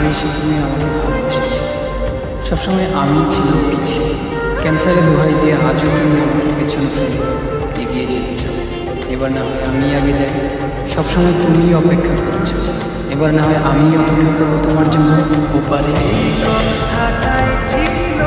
আগে এসে তুমি আমাকে ভালোবেসেছি। সবসময় আমি ছিলাম পিছিয়ে ক্যান্সারে দোহাই দিয়ে আজও তুমি আমাকে পেছনে ফেলে এগিয়ে যেতে চাও। এবার না হয় আমি আগে যাই। সবসময় তুমিই অপেক্ষা করেছ। এবার না হয় আমি অপেক্ষা করব তোমার জন্য ওপারে। কথাটাই ছিল